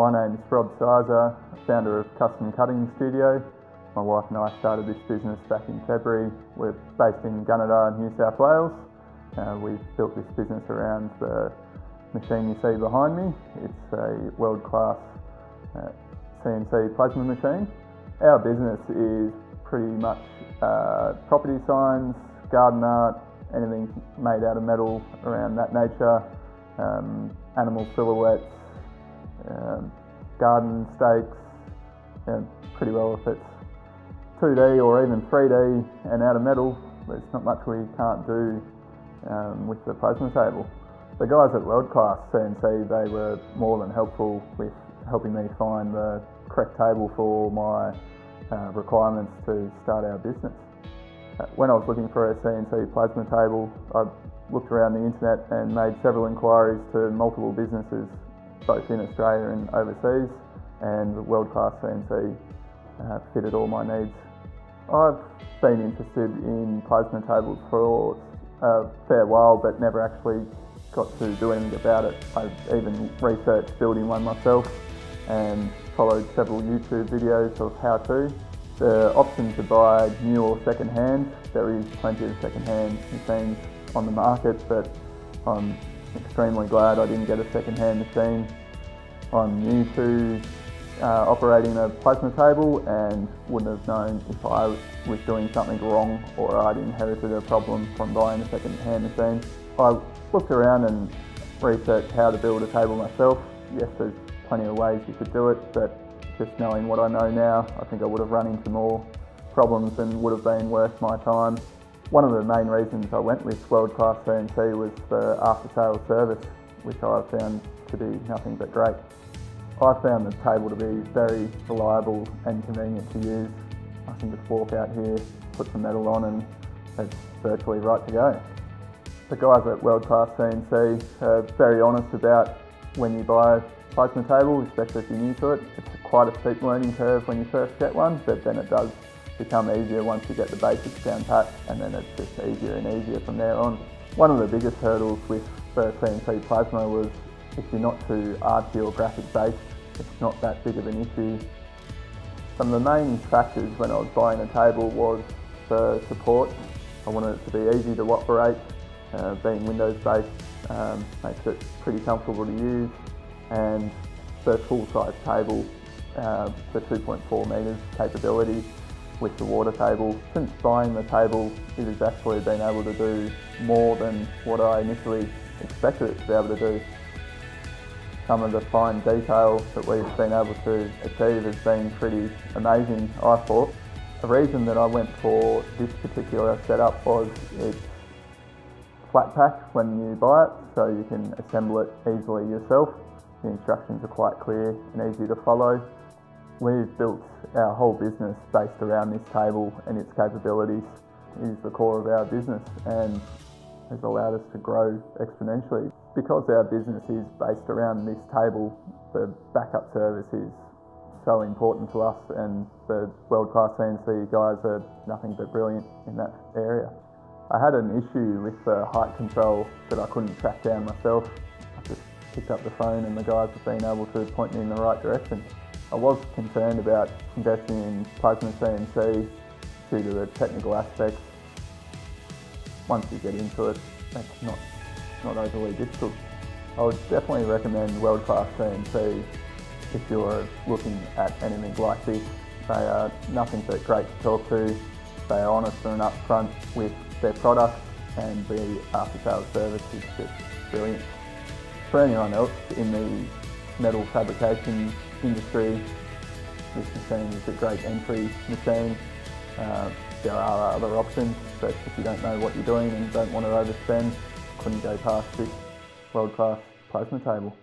My name is Rob Sizer, founder of Custom Cutting Studio. My wife and I started this business back in February. We're based in Gunnedah, New South Wales. Uh, we've built this business around the machine you see behind me. It's a Weldclass uh, CNC plasma machine. Our business is pretty much uh, property signs, garden art, anything made out of metal around that nature, um, animal silhouettes, um, garden stakes, yeah, pretty well if it's 2D or even 3D and out of metal, there's not much we can't do um, with the plasma table. The guys at Weldclass CNC, they were more than helpful with helping me find the correct table for my uh, requirements to start our business. Uh, when I was looking for a CNC plasma table, I looked around the internet and made several inquiries to multiple businesses, both in Australia and overseas, and the Weldclass CNC uh, fitted all my needs. I've been interested in plasma tables for a fair while, but never actually got to do anything about it. I've even researched building one myself and followed several YouTube videos of how to. The option to buy new or second hand, there is plenty of second hand machines on the market, but I'm extremely glad I didn't get a second hand machine. I'm new to uh, operating a plasma table and wouldn't have known if I was doing something wrong or I'd inherited a problem from buying a second hand machine. I looked around and researched how to build a table myself. Yes, there's plenty of ways you could do it, but just knowing what I know now, I think I would have run into more problems and would have been worth my time. One of the main reasons I went with Weldclass CNC was the after sales service, which I found to be nothing but great. I found the table to be very reliable and convenient to use. I can just walk out here, put some metal on and it's virtually right to go. The guys at Weldclass CNC are very honest about when you buy a plasma table, especially if you're new to it. It's quite a steep learning curve when you first get one, but then it does become easier once you get the basics down pat and then it's just easier and easier from there on. One of the biggest hurdles with the CNC plasma was if you're not too arty or graphic based, it's not that big of an issue. Some of the main factors when I was buying a table was the support. I wanted it to be easy to operate, uh, being Windows based um, makes it pretty comfortable to use and the full size table, uh, the 2.4 metres capability with the water table. Since buying the table, it has actually been able to do more than what I initially expected it to be able to do some of the fine detail that we've been able to achieve has been pretty amazing, I thought. The reason that I went for this particular setup was it's flat pack when you buy it, so you can assemble it easily yourself. The instructions are quite clear and easy to follow. We've built our whole business based around this table and its capabilities is the core of our business and has allowed us to grow exponentially. Because our business is based around this table, the backup service is so important to us and the Weldclass CNC guys are nothing but brilliant in that area. I had an issue with the height control that I couldn't track down myself. I just picked up the phone and the guys have been able to point me in the right direction. I was concerned about investing in Plasma CNC due to the technical aspects once you get into it, that's not, not overly difficult. I would definitely recommend Weldclass CNC if you're looking at anything like this. They are nothing but great to talk to. They are honest and upfront with their products and the after sales service is just brilliant. For anyone else in the metal fabrication industry, this machine is a great entry machine. Uh, there are other options, but if you don't know what you're doing and don't want to overspend, couldn't go past this Weldclass plasma table.